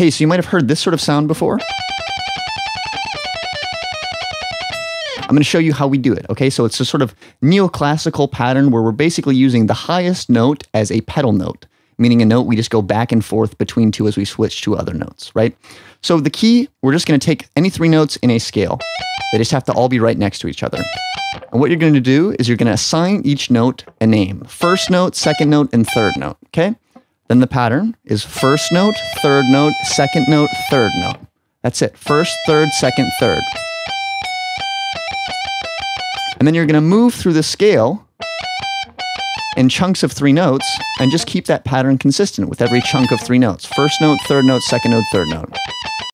Hey, so you might have heard this sort of sound before. I'm going to show you how we do it. Okay, so it's a sort of neoclassical pattern where we're basically using the highest note as a pedal note, meaning a note we just go back and forth between two as we switch to other notes, right? So the key, we're just going to take any three notes in a scale. They just have to all be right next to each other. And what you're going to do is you're going to assign each note a name. First note, second note, and third note, okay? Then the pattern is first note, third note, second note, third note. That's it. First, third, second, third. And then you're going to move through the scale in chunks of three notes and just keep that pattern consistent with every chunk of three notes. First note, third note, second note, third note.